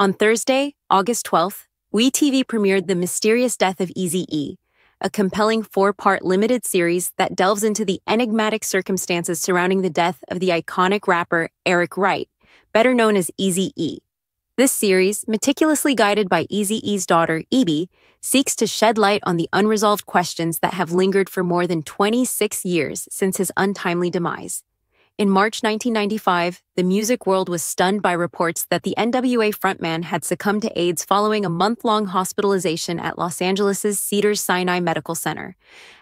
On Thursday, August 12th, WeTV premiered The Mysterious Death of Easy E, a compelling four part limited series that delves into the enigmatic circumstances surrounding the death of the iconic rapper Eric Wright, better known as Easy E. This series, meticulously guided by Eazy-E's daughter, Ebie, seeks to shed light on the unresolved questions that have lingered for more than 26 years since his untimely demise. In March 1995, the music world was stunned by reports that the NWA frontman had succumbed to AIDS following a month long hospitalization at Los Angeles' Cedars Sinai Medical Center.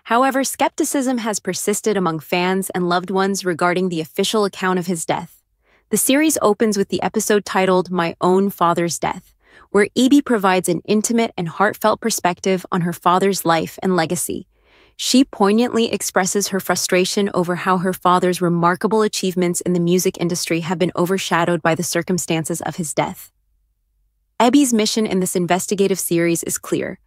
However, skepticism has persisted among fans and loved ones regarding the official account of his death. The series opens with the episode titled My Own Father's Death, where Ebie provides an intimate and heartfelt perspective on her father's life and legacy. She poignantly expresses her frustration over how her father's remarkable achievements in the music industry have been overshadowed by the circumstances of his death. Ebie's mission in this investigative series is clear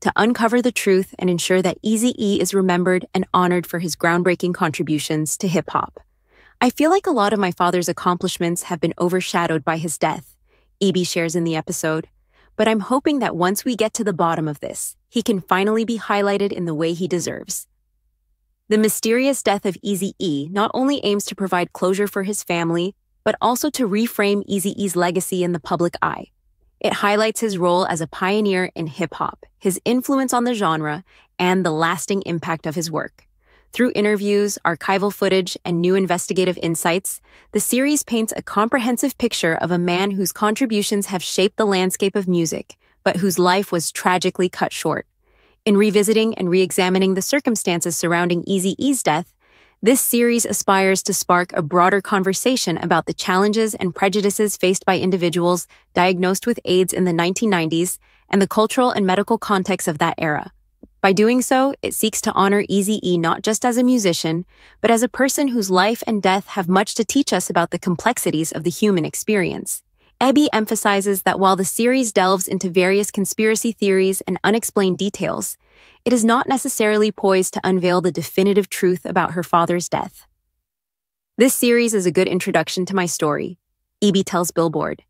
to uncover the truth and ensure that Easy E is remembered and honored for his groundbreaking contributions to hip hop. I feel like a lot of my father's accomplishments have been overshadowed by his death, Ebie shares in the episode but I'm hoping that once we get to the bottom of this, he can finally be highlighted in the way he deserves. The mysterious death of Easy E not only aims to provide closure for his family, but also to reframe Eazy-E's legacy in the public eye. It highlights his role as a pioneer in hip hop, his influence on the genre, and the lasting impact of his work. Through interviews, archival footage, and new investigative insights, the series paints a comprehensive picture of a man whose contributions have shaped the landscape of music, but whose life was tragically cut short. In revisiting and re-examining the circumstances surrounding Eazy-E's death, this series aspires to spark a broader conversation about the challenges and prejudices faced by individuals diagnosed with AIDS in the 1990s and the cultural and medical context of that era. By doing so, it seeks to honor Easy E not just as a musician, but as a person whose life and death have much to teach us about the complexities of the human experience. Ebie emphasizes that while the series delves into various conspiracy theories and unexplained details, it is not necessarily poised to unveil the definitive truth about her father's death. This series is a good introduction to my story, Ebie tells Billboard.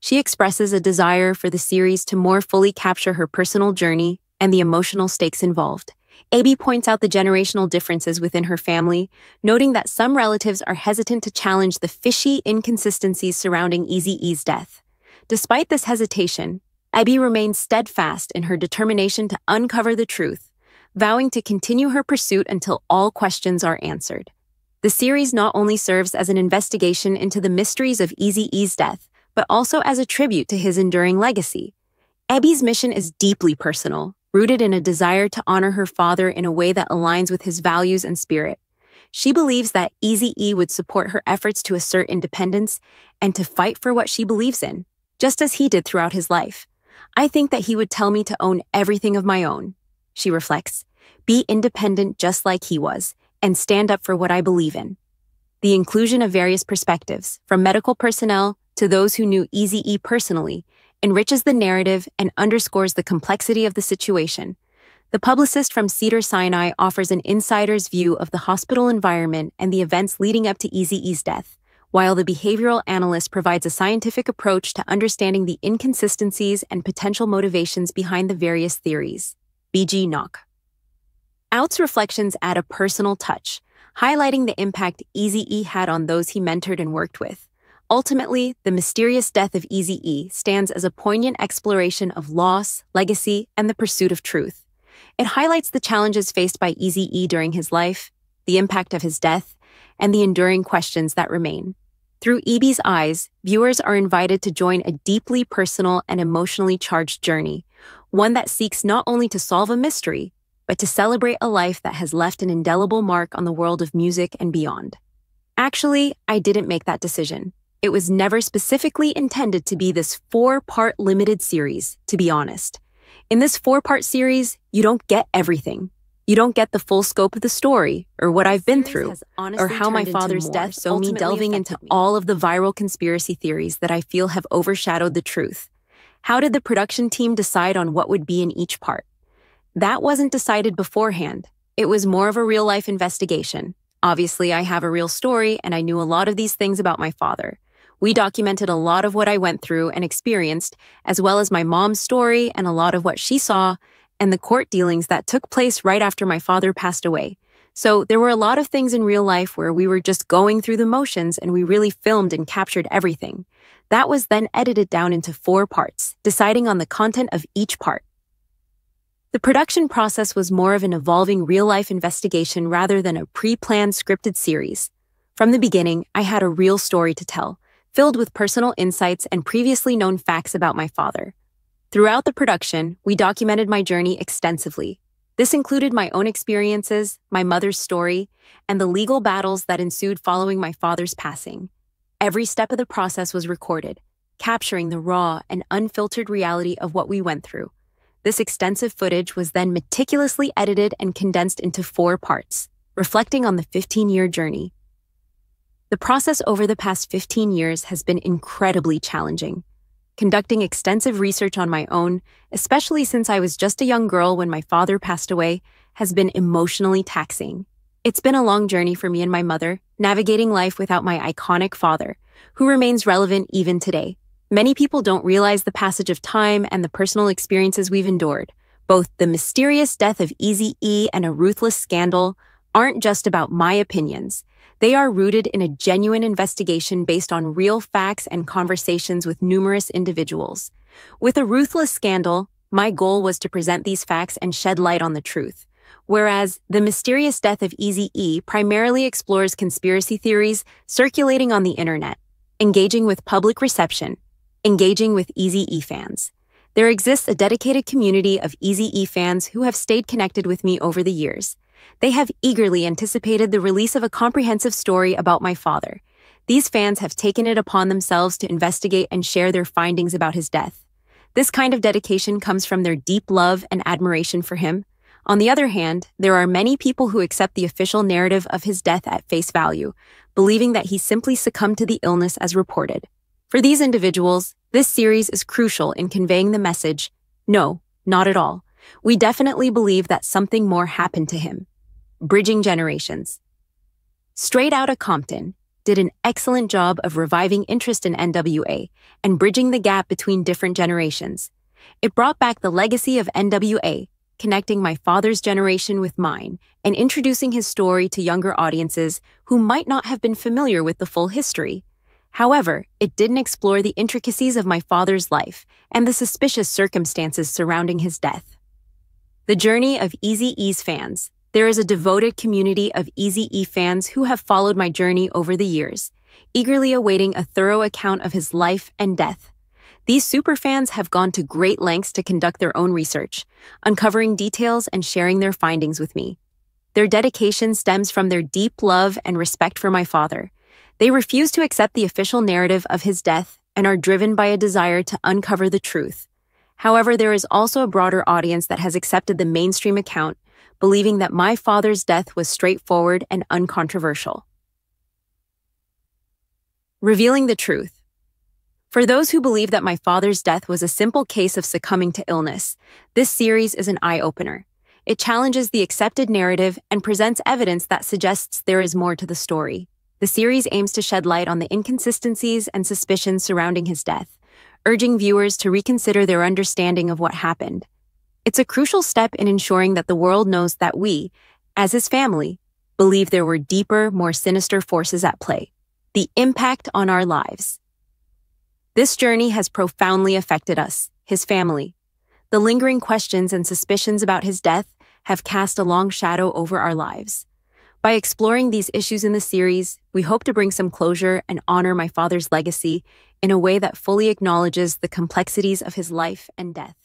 She expresses a desire for the series to more fully capture her personal journey and the emotional stakes involved. Ebie points out the generational differences within her family, noting that some relatives are hesitant to challenge the fishy inconsistencies surrounding Easy E's death. Despite this hesitation, Abby remains steadfast in her determination to uncover the truth, vowing to continue her pursuit until all questions are answered. The series not only serves as an investigation into the mysteries of Eazy-E's death, but also as a tribute to his enduring legacy. Abby's mission is deeply personal, rooted in a desire to honor her father in a way that aligns with his values and spirit. She believes that Easy E would support her efforts to assert independence and to fight for what she believes in, just as he did throughout his life. I think that he would tell me to own everything of my own. She reflects, be independent just like he was, and stand up for what I believe in. The inclusion of various perspectives, from medical personnel to those who knew Easy E personally, enriches the narrative and underscores the complexity of the situation. The publicist from Cedar Sinai offers an insider's view of the hospital environment and the events leading up to Eazy-E's death, while the behavioral analyst provides a scientific approach to understanding the inconsistencies and potential motivations behind the various theories. BG Knocc Out's reflections add a personal touch, highlighting the impact Easy E had on those he mentored and worked with. Ultimately, the mysterious death of Easy E stands as a poignant exploration of loss, legacy, and the pursuit of truth. It highlights the challenges faced by Easy E during his life, the impact of his death, and the enduring questions that remain. Through Ebie's eyes, viewers are invited to join a deeply personal and emotionally charged journey, one that seeks not only to solve a mystery, but to celebrate a life that has left an indelible mark on the world of music and beyond. Actually, I didn't make that decision. It was never specifically intended to be this four part limited series, to be honest. In this four part series, you don't get everything. You don't get the full scope of the story, or what I've been through, or how my father's death saw me delving into me. all of the viral conspiracy theories that I feel have overshadowed the truth. How did the production team decide on what would be in each part? That wasn't decided beforehand. It was more of a real life investigation. Obviously, I have a real story, and I knew a lot of these things about my father. We documented a lot of what I went through and experienced, as well as my mom's story and a lot of what she saw, and the court dealings that took place right after my father passed away. So there were a lot of things in real life where we were just going through the motions and we really filmed and captured everything. That was then edited down into four parts, deciding on the content of each part. The production process was more of an evolving real life investigation rather than a pre planned scripted series. From the beginning, I had a real story to tell, filled with personal insights and previously known facts about my father. Throughout the production, we documented my journey extensively. This included my own experiences, my mother's story, and the legal battles that ensued following my father's passing. Every step of the process was recorded, capturing the raw and unfiltered reality of what we went through. This extensive footage was then meticulously edited and condensed into four parts, reflecting on the 15 year journey. The process over the past 15 years has been incredibly challenging conducting extensive research on my own, especially since I was just a young girl when my father passed away, has been emotionally taxing. It's been a long journey for me and my mother, navigating life without my iconic father, who remains relevant even today. Many people don't realize the passage of time and the personal experiences we've endured. Both the mysterious death of Easy E and a ruthless scandal aren't just about my opinions. They are rooted in a genuine investigation based on real facts and conversations with numerous individuals. With a ruthless scandal, my goal was to present these facts and shed light on the truth. Whereas the mysterious death of Easy E primarily explores conspiracy theories circulating on the internet, engaging with public reception, engaging with Easy E fans. There exists a dedicated community of Easy E fans who have stayed connected with me over the years. They have eagerly anticipated the release of a comprehensive story about my father. These fans have taken it upon themselves to investigate and share their findings about his death. This kind of dedication comes from their deep love and admiration for him. On the other hand, there are many people who accept the official narrative of his death at face value, believing that he simply succumbed to the illness as reported. For these individuals, this series is crucial in conveying the message no, not at all. We definitely believe that something more happened to him. Bridging Generations. Straight Outta Compton did an excellent job of reviving interest in NWA and bridging the gap between different generations. It brought back the legacy of NWA, connecting my father's generation with mine and introducing his story to younger audiences who might not have been familiar with the full history. However, it didn't explore the intricacies of my father's life and the suspicious circumstances surrounding his death. The journey of Easy E's fans there is a devoted community of Easy E fans who have followed my journey over the years, eagerly awaiting a thorough account of his life and death. These superfans have gone to great lengths to conduct their own research, uncovering details and sharing their findings with me. Their dedication stems from their deep love and respect for my father. They refuse to accept the official narrative of his death and are driven by a desire to uncover the truth. However, there is also a broader audience that has accepted the mainstream account believing that my father's death was straightforward and uncontroversial. Revealing the truth. For those who believe that my father's death was a simple case of succumbing to illness, this series is an eye opener. It challenges the accepted narrative and presents evidence that suggests there is more to the story. The series aims to shed light on the inconsistencies and suspicions surrounding his death, urging viewers to reconsider their understanding of what happened. It's a crucial step in ensuring that the world knows that we, as his family, believe there were deeper, more sinister forces at play. The impact on our lives. This journey has profoundly affected us, his family. The lingering questions and suspicions about his death have cast a long shadow over our lives. By exploring these issues in the series, we hope to bring some closure and honor my father's legacy in a way that fully acknowledges the complexities of his life and death.